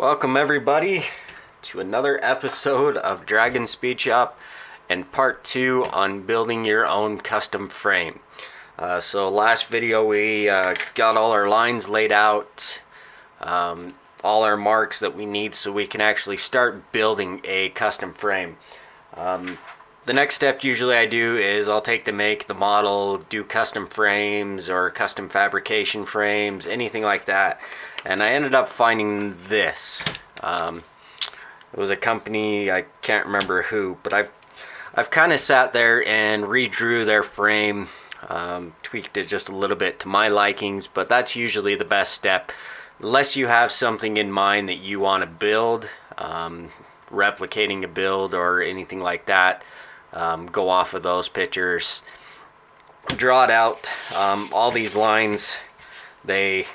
Welcome everybody to another episode of Dragon Speed Shop and part two on building your own custom frame. Uh, so last video we uh, got all our lines laid out, um, all our marks that we need so we can actually start building a custom frame. Um, the next step usually I do is I'll take the make, the model, do custom frames or custom fabrication frames, anything like that. And I ended up finding this. Um, it was a company, I can't remember who, but I've, I've kind of sat there and redrew their frame, um, tweaked it just a little bit to my likings, but that's usually the best step. Unless you have something in mind that you want to build, um, replicating a build or anything like that, um, go off of those pictures draw it out. Um, all these lines they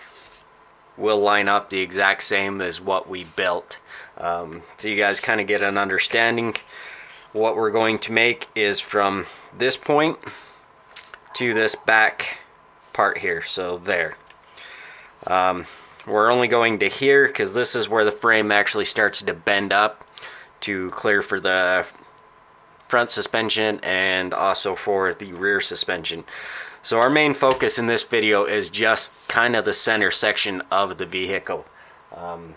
will line up the exact same as what we built. Um, so you guys kind of get an understanding. What we're going to make is from this point to this back part here so there. Um, we're only going to here because this is where the frame actually starts to bend up to clear for the front suspension and also for the rear suspension. So our main focus in this video is just kind of the center section of the vehicle. Um,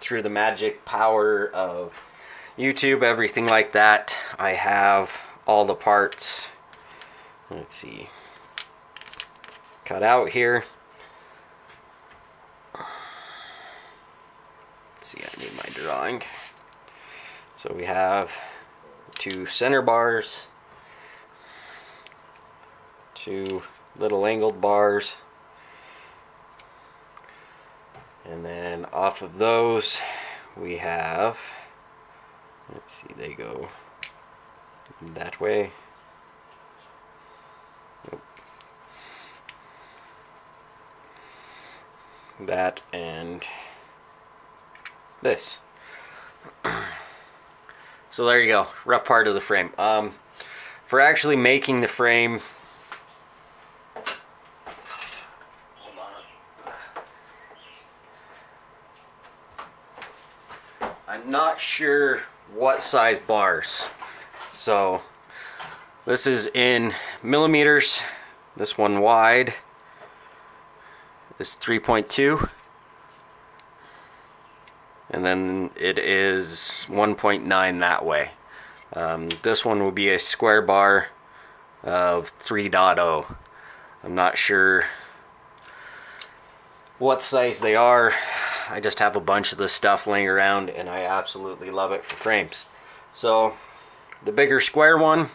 through the magic power of YouTube, everything like that, I have all the parts, let's see, cut out here. Let's see, I need my drawing. So we have two center bars, two little angled bars, and then off of those we have, let's see, they go that way. That and this. So there you go, rough part of the frame. Um, for actually making the frame, I'm not sure what size bars. So this is in millimeters. This one wide is 3.2 and then it is 1.9 that way. Um, this one will be a square bar of 3.0. I'm not sure what size they are. I just have a bunch of this stuff laying around and I absolutely love it for frames. So the bigger square one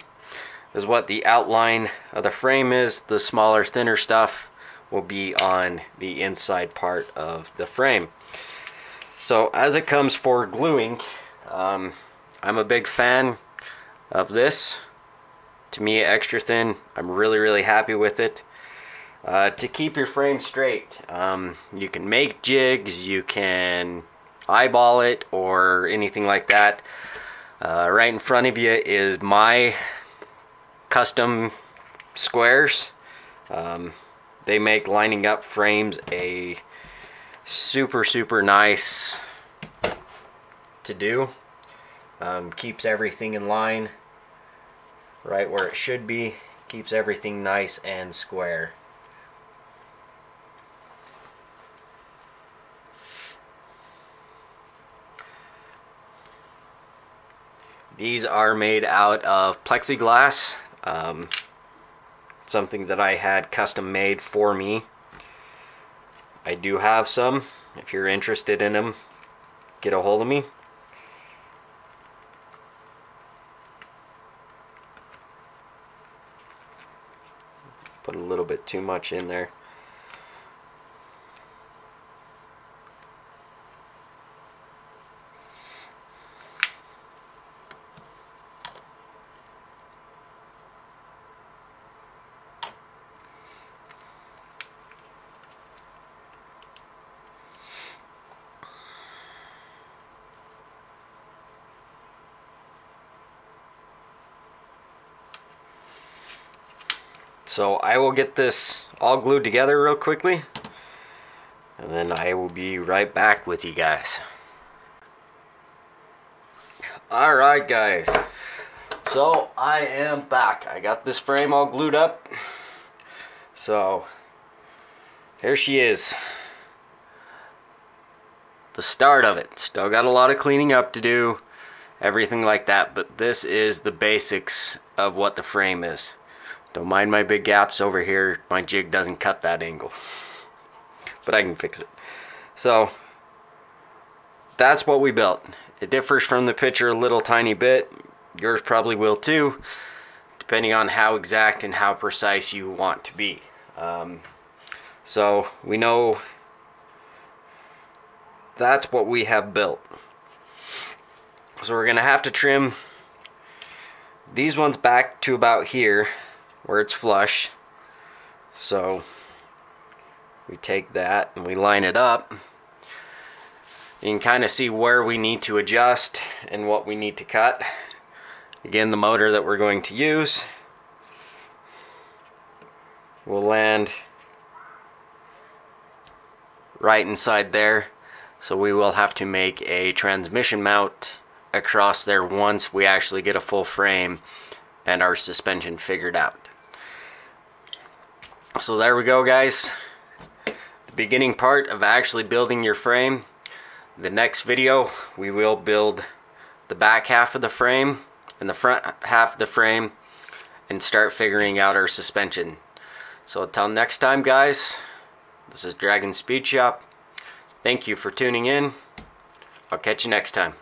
is what the outline of the frame is. The smaller thinner stuff will be on the inside part of the frame. So as it comes for gluing, um, I'm a big fan of this. Tamiya, extra thin. I'm really, really happy with it. Uh, to keep your frame straight, um, you can make jigs, you can eyeball it, or anything like that. Uh, right in front of you is my custom squares. Um, they make lining up frames a super super nice to do um, keeps everything in line right where it should be keeps everything nice and square These are made out of plexiglass, um, something that I had custom made for me. I do have some. If you're interested in them, get a hold of me. Put a little bit too much in there. So I will get this all glued together real quickly and then I will be right back with you guys. Alright guys, so I am back. I got this frame all glued up. So, here she is. The start of it. Still got a lot of cleaning up to do, everything like that, but this is the basics of what the frame is. Don't mind my big gaps over here, my jig doesn't cut that angle. But I can fix it. So, that's what we built. It differs from the picture a little tiny bit. Yours probably will too, depending on how exact and how precise you want to be. Um, so we know that's what we have built. So we're going to have to trim these ones back to about here where it's flush. So we take that and we line it up you can kind of see where we need to adjust and what we need to cut. Again, the motor that we're going to use will land right inside there. So we will have to make a transmission mount across there once we actually get a full frame and our suspension figured out. So there we go guys. The beginning part of actually building your frame the next video we will build the back half of the frame and the front half of the frame and start figuring out our suspension. So until next time guys, this is Dragon Speed Shop. Thank you for tuning in. I'll catch you next time.